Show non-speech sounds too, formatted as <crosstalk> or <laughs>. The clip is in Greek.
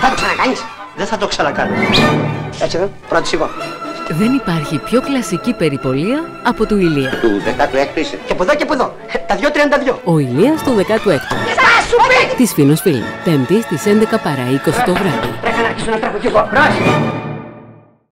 Θα το ξανακάνεις. Δεν θα το ξανακάνω. Έτσι εδώ, πρώτη. Δεν υπάρχει πιο κλασική περιπολία από του Ηλία. Του 16ου είσαι. Και από εδώ και από εδώ. <laughs> Τα 2.32. Ο Ηλίας του 16ου. Θα σου πει! Της Φίνος Φίλη. Πέμπτη στις 11 παρά 20 το βράδυ. Πρέπει να αρχίσω να τρέχω κι